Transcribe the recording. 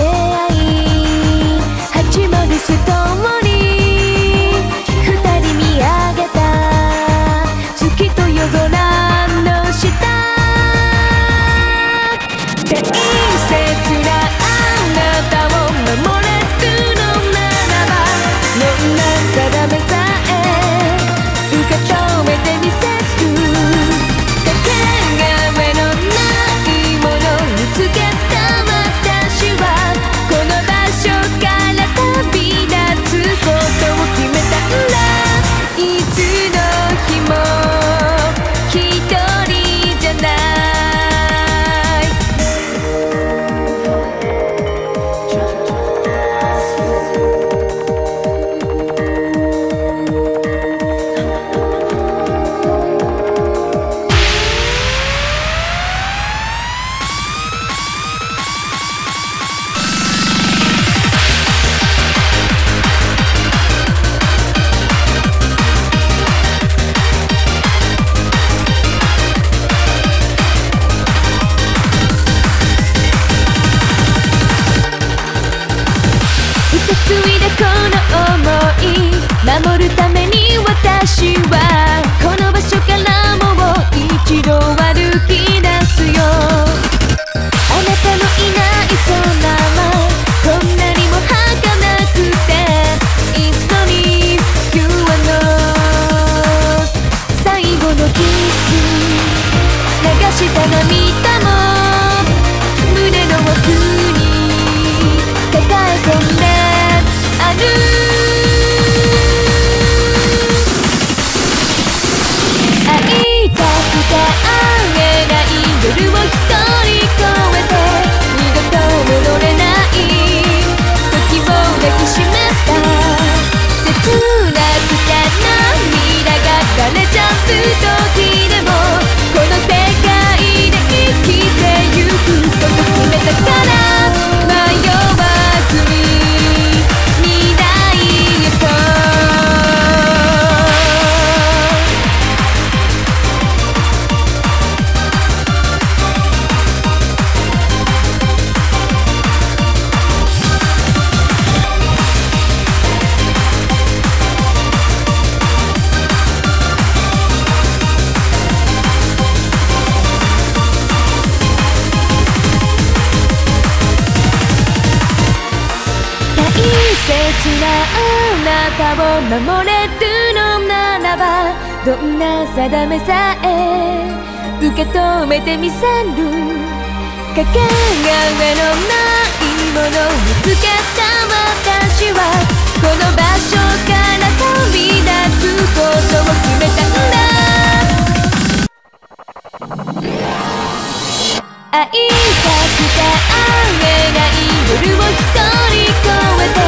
出会い始まるストーリー二人見上げた。月と夜空。守るために私はこの場所からもう一度歩きなあなたを守れるのならばどんな定めさえ受け止めてみせる。かけがえの？ないもの？見つけた。私はこの場所から旅立つことを決めたんだ会いたくて会えない夜を一人越えて